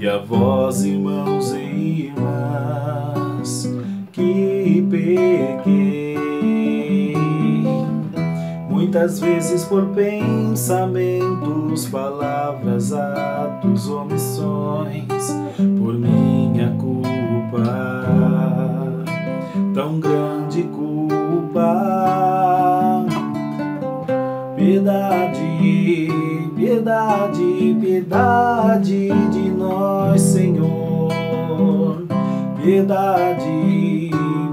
e a vós, irmãos e irmãs, que pequei muitas vezes por pensamentos, palavras, atos, omissões, por minha culpa, tão grande culpa. Piedade, piedade, piedade de nós, Senhor. Piedade,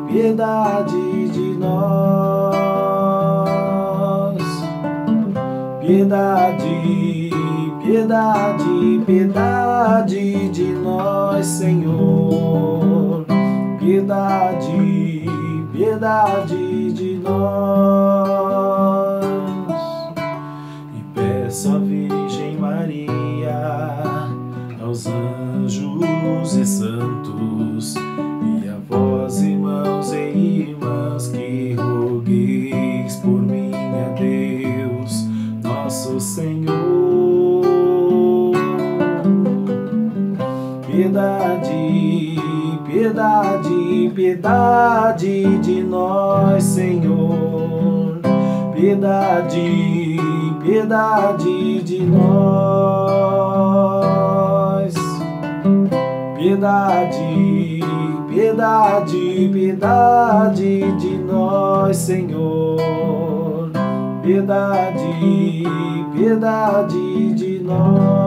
piedade de nós. Piedade, piedade, piedade de nós, Senhor. Piedade, piedade de nós. Piedade, piedade de nós, Senhor. Piedade, piedade de nós. Piedade, piedade, piedade de nós, Senhor. Piedade, piedade de nós.